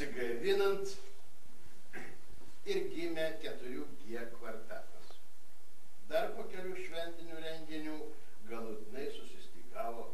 atsigaivinant ir gimė 4G kvartetas. Dar po kelių šventinių renginių galutinai susistikavo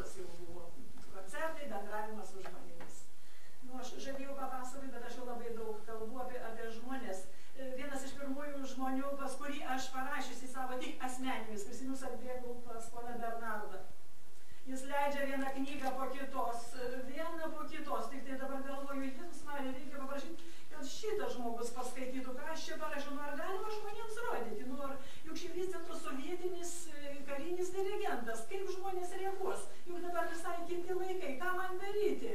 mokyklos jau buvo koncertai, bendravimas su žmonėmis. Nu, aš žadėjau papasakoti, bet aš jau labai daug kalbu apie, apie žmonės. Vienas iš pirmųjų žmonių, pas kurį aš parašysi savo tik asmeninius prisiminimus, atbėgau pas poną Bernardą. Jis leidžia vieną knygą po kitos, vieną po kitos, tik tai dabar galvoju, Jėzus Marija, reikia paprašyti, kad šitas žmogus paskaitytų, ką aš čia parašiau, nu, ar galima žmonėms rodyti, nu, ar, juk širdies centro sovietinis karinis dirigentas, kaip žmonės reaguos kiti vaikai ką man daryti?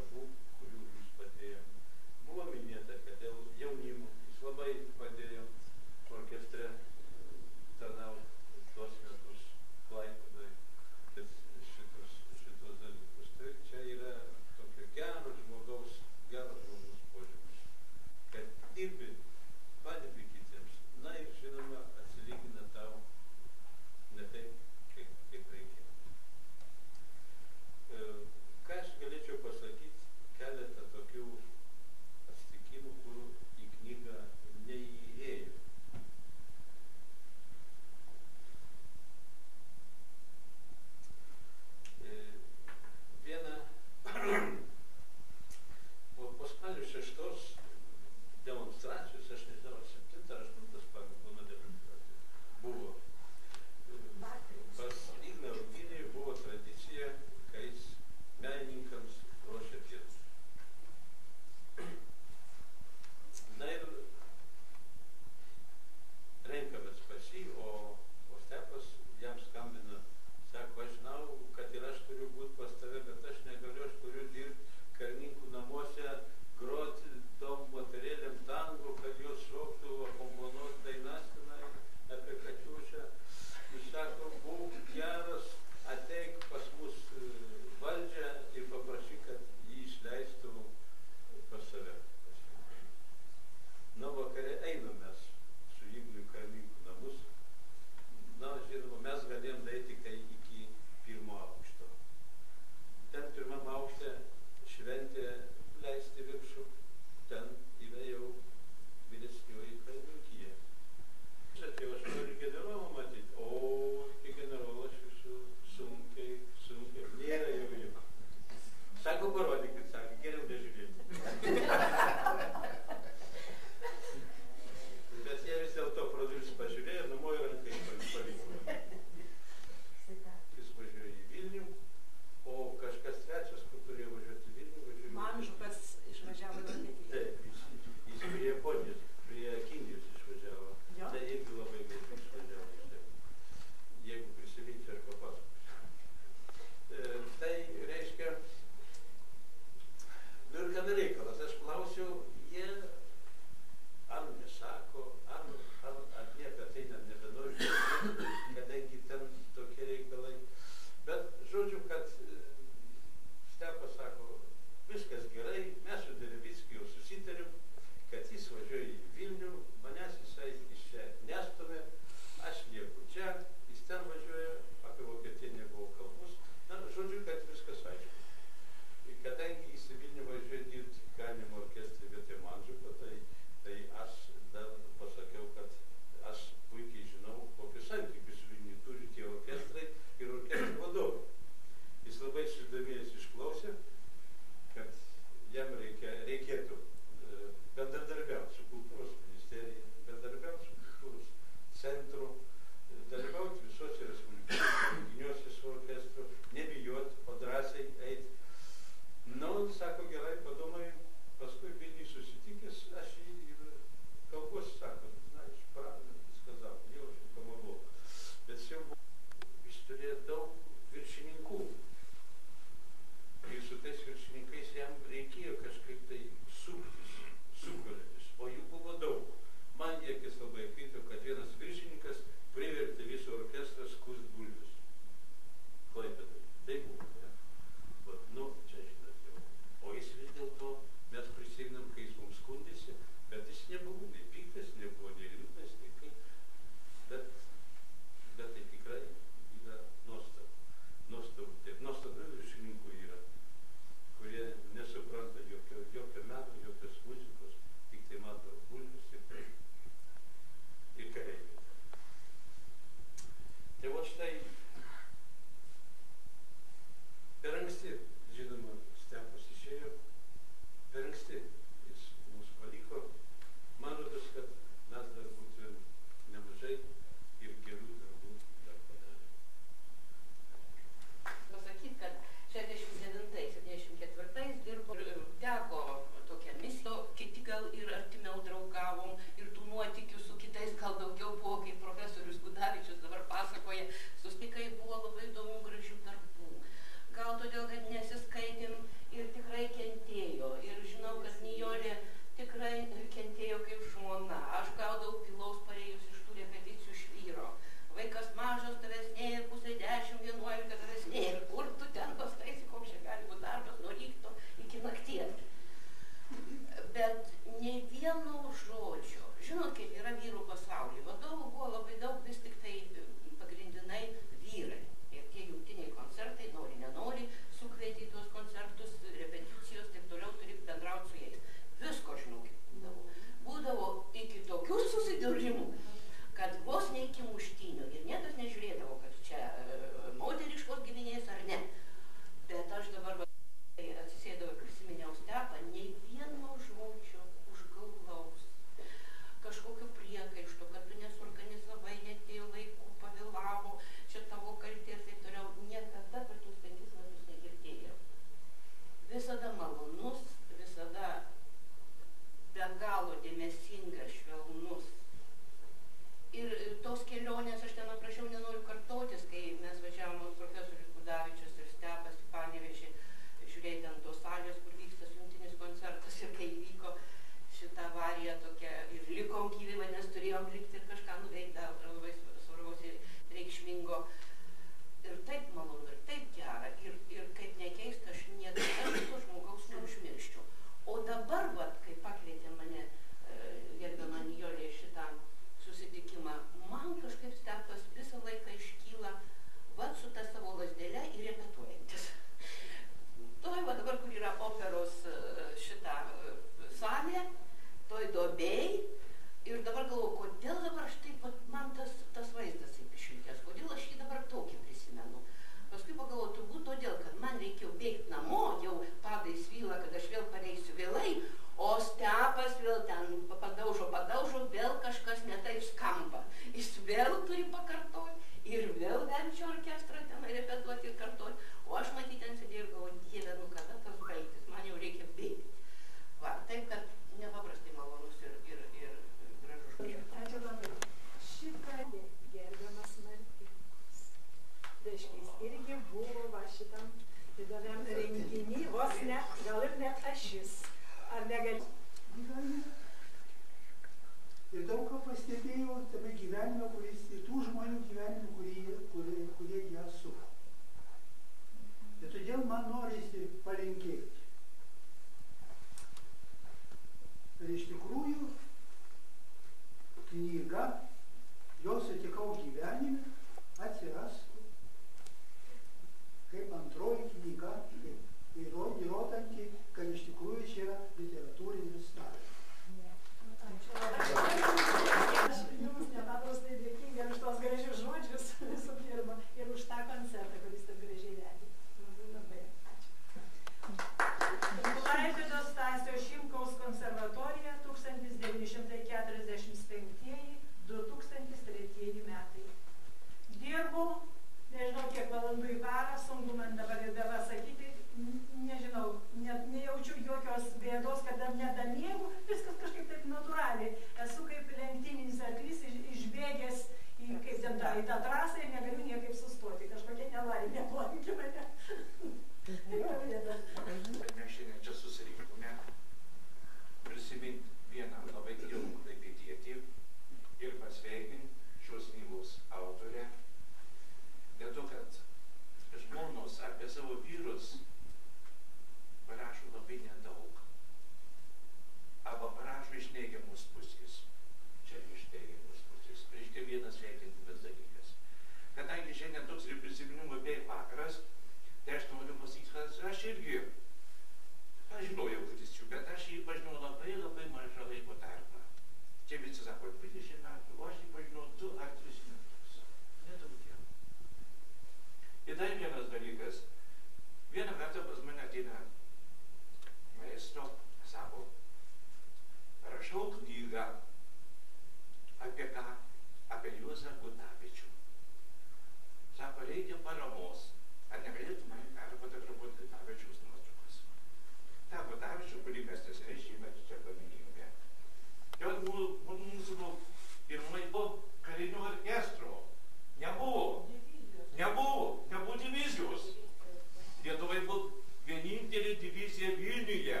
Divizija Vilniuje.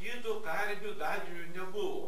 Kito karinių dadžių nebuvo. Nebuvo.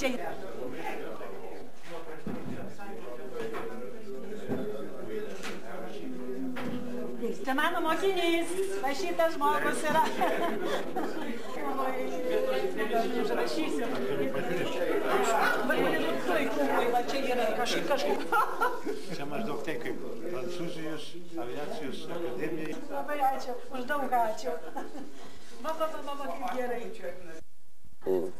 išeina. Čia mano mokinys, va šitas žmogus yra. Išrašysiu. Va čia yra kažkaip kažkaip. Čia maždaug tai kaip Prancūzijos aviacijos akademija. Labai ačiū, už daug ačiū. Va, va, va, va, kaip gerai. Mm.